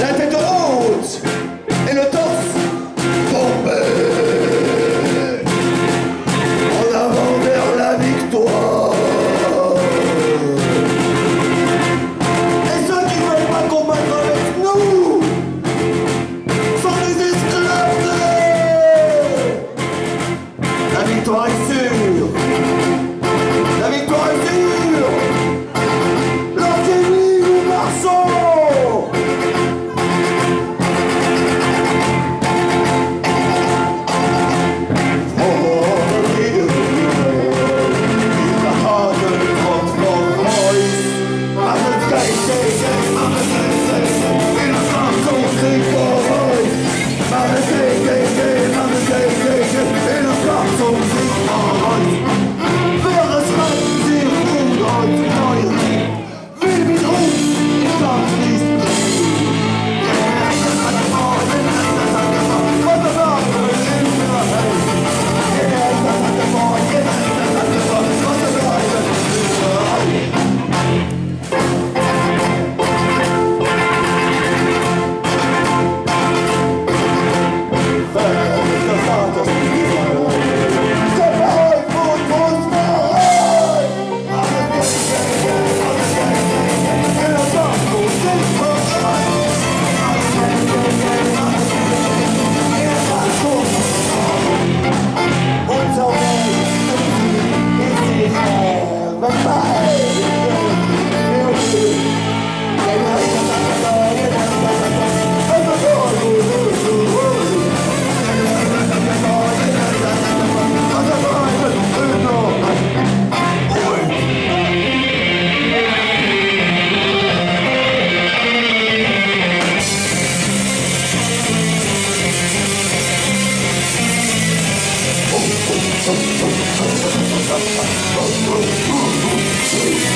Да это Thank you. Thank